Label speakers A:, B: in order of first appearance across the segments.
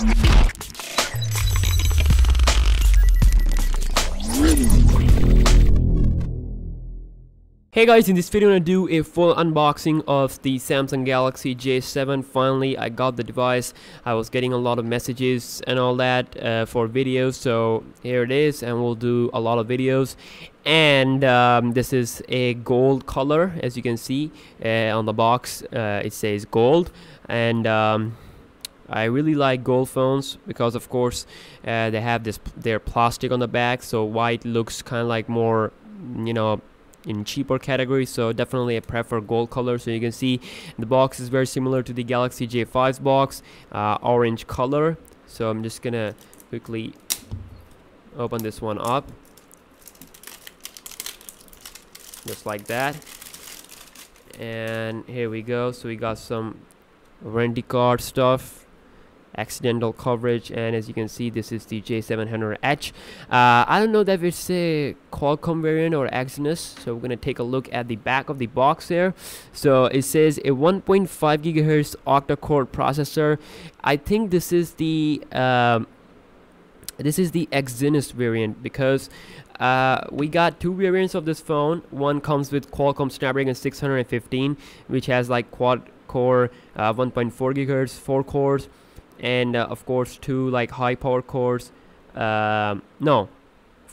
A: Hey guys, in this video I'm gonna do a full unboxing of the Samsung Galaxy J7. Finally, I got the device. I was getting a lot of messages and all that uh, for videos, so here it is, and we'll do a lot of videos. And um, this is a gold color, as you can see uh, on the box. Uh, it says gold, and um, I really like gold phones because, of course, uh, they have this their plastic on the back, so white looks kind of like more, you know in cheaper category so definitely I prefer gold color. So you can see the box is very similar to the Galaxy J5's box uh, orange color. So I'm just gonna quickly open this one up. Just like that. And here we go. So we got some warranty card stuff accidental coverage and as you can see this is the J700H uh, I don't know that it's a Qualcomm variant or Exynos so we're gonna take a look at the back of the box there. So it says a 1.5 gigahertz octa-core processor. I think this is the um, this is the Exynos variant because uh, we got two variants of this phone. One comes with Qualcomm Snapdragon 615 which has like quad core uh, 1.4 gigahertz four cores and uh, of course two like high power cores um, no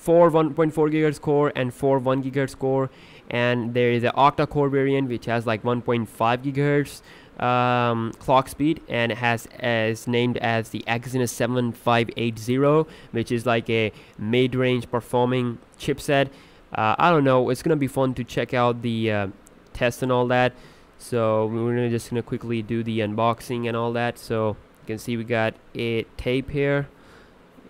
A: four 1.4 gigahertz core and four 1 gigahertz core. And there is an octa core variant which has like 1.5 gigahertz um, clock speed and has as named as the Exynos 7580 which is like a mid-range performing chipset. Uh, I don't know. It's gonna be fun to check out the uh, test and all that. So we're just gonna quickly do the unboxing and all that. So can see we got a tape here.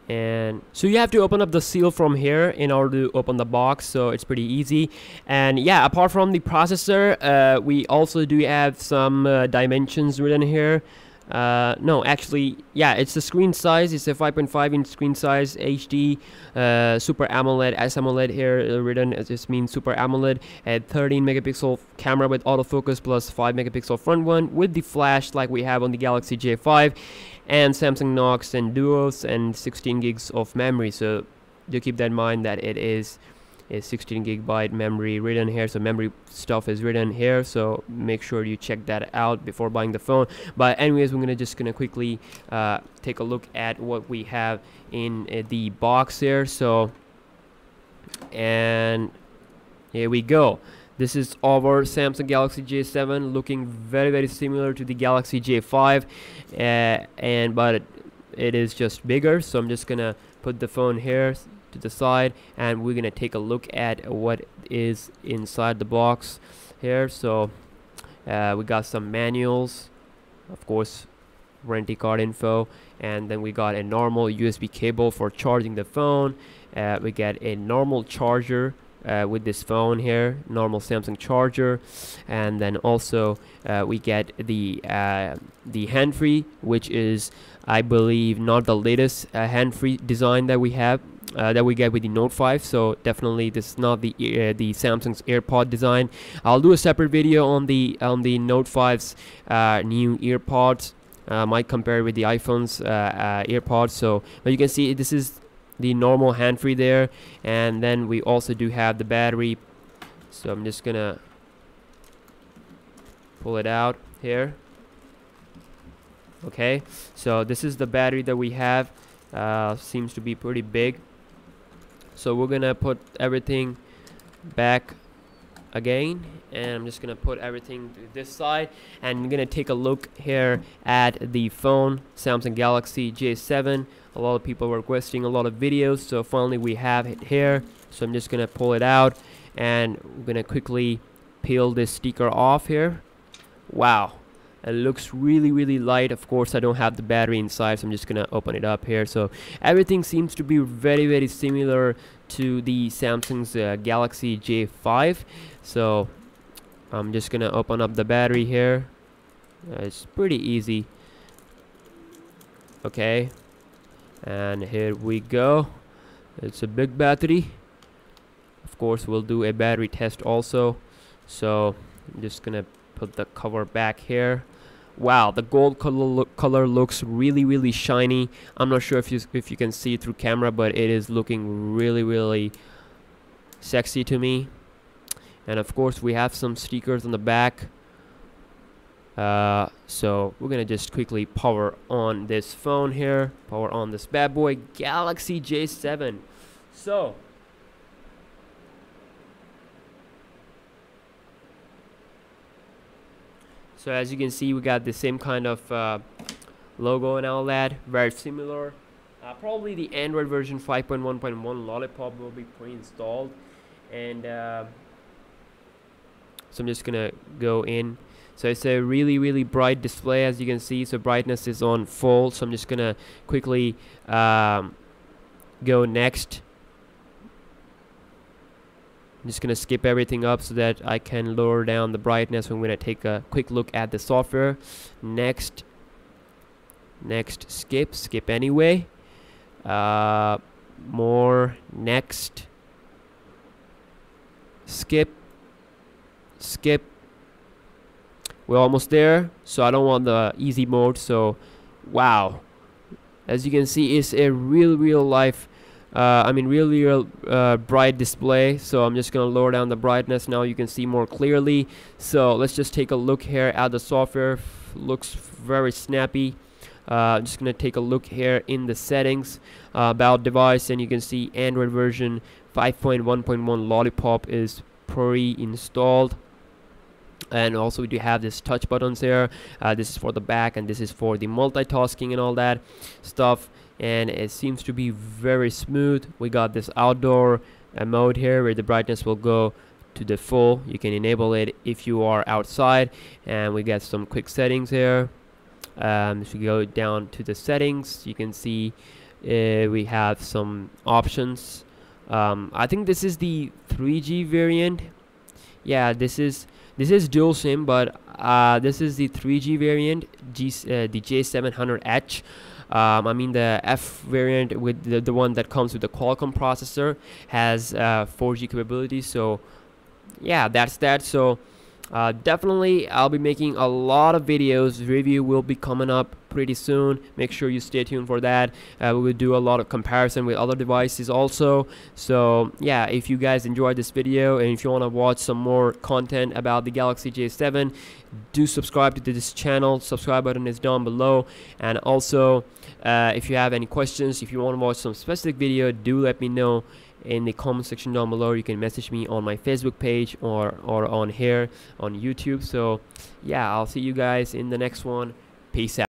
A: And so you have to open up the seal from here in order to open the box so it's pretty easy. And yeah apart from the processor uh, we also do have some uh, dimensions written here uh, no actually yeah it's the screen size. It's a 5.5 inch screen size HD uh, Super AMOLED AMOLED here uh, written as this means Super AMOLED at 13 megapixel camera with autofocus plus 5 megapixel front one with the flash like we have on the Galaxy J5 and Samsung Knox and Duos and 16 gigs of memory. So do keep that in mind that it is is 16 gigabyte memory written here. So memory stuff is written here. So make sure you check that out before buying the phone. But anyways we're gonna just gonna quickly uh, take a look at what we have in uh, the box here. So and here we go. This is our Samsung Galaxy J7 looking very very similar to the Galaxy J5 uh, and but it is just bigger. So I'm just gonna put the phone here to the side and we're gonna take a look at what is inside the box here. So uh, we got some manuals of course warranty card info and then we got a normal USB cable for charging the phone. Uh, we get a normal charger uh, with this phone here normal Samsung charger and then also uh, we get the uh, the hand-free which is I believe not the latest uh, hand-free design that we have uh, that we get with the Note 5 so definitely this is not the uh, the Samsung's AirPod design. I'll do a separate video on the on the Note 5's uh, new AirPods. Uh, might compare with the iPhone's uh, uh, AirPods. So but you can see this is the normal hand-free there. And then we also do have the battery. So I'm just gonna pull it out here. Okay. So this is the battery that we have. Seems to be pretty big so we're gonna put everything back again and I'm just gonna put everything to this side. And I'm gonna take a look here at the phone Samsung Galaxy J7 a lot of people were requesting a lot of videos so finally we have it here. So I'm just gonna pull it out and we're gonna quickly peel this sticker off here. Wow it looks really really light. Of course I don't have the battery inside so I'm just gonna open it up here. So everything seems to be very very similar to the Samsung's uh, Galaxy J5 so I'm just gonna open up the battery here. Uh, it's pretty easy. Okay. And here we go. It's a big battery. Of course we'll do a battery test also. So I'm just gonna put the cover back here wow the gold color, color looks really really shiny. I'm not sure if you if you can see through camera but it is looking really really sexy to me. And of course we have some stickers on the back. Uh, so we're gonna just quickly power on this phone here power on this bad boy Galaxy J7 so so as you can see we got the same kind of uh, logo and all that. Very similar. Uh, probably the Android version 5.1.1 Lollipop will be pre-installed. And uh, so I'm just gonna go in. So it's a really really bright display as you can see. So brightness is on full. So I'm just gonna quickly um, go next I'm just gonna skip everything up so that I can lower down the brightness I'm gonna take a quick look at the software. Next. Next skip skip anyway. Uh, more. Next. Skip. Skip. We're almost there so I don't want the easy mode so wow. As you can see it's a real real life uh, I mean really real uh, bright display. So I'm just gonna lower down the brightness. Now you can see more clearly. So let's just take a look here at the software. Looks very snappy. Uh, I'm just gonna take a look here in the settings uh, about device. And you can see Android version 5.1.1 Lollipop is pre-installed. And also we do have this touch buttons here. Uh, this is for the back and this is for the multitasking and all that stuff and it seems to be very smooth. We got this outdoor uh, mode here where the brightness will go to the full. You can enable it if you are outside. And we got some quick settings here. Um, if you go down to the settings you can see uh, we have some options. Um, I think this is the 3G variant. Yeah this is this is dual sim but uh, this is the 3G variant G, uh, the J700H um, I mean the F variant with the, the one that comes with the Qualcomm processor has uh, 4G capability so yeah that's that. So uh, definitely I'll be making a lot of videos. Review will be coming up pretty soon. Make sure you stay tuned for that. Uh, we will do a lot of comparison with other devices also. So yeah if you guys enjoyed this video and if you want to watch some more content about the Galaxy J7 do subscribe to this channel. Subscribe button is down below. And also uh, if you have any questions if you want to watch some specific video do let me know in the comment section down below. You can message me on my facebook page or or on here on youtube. So yeah i'll see you guys in the next one. Peace out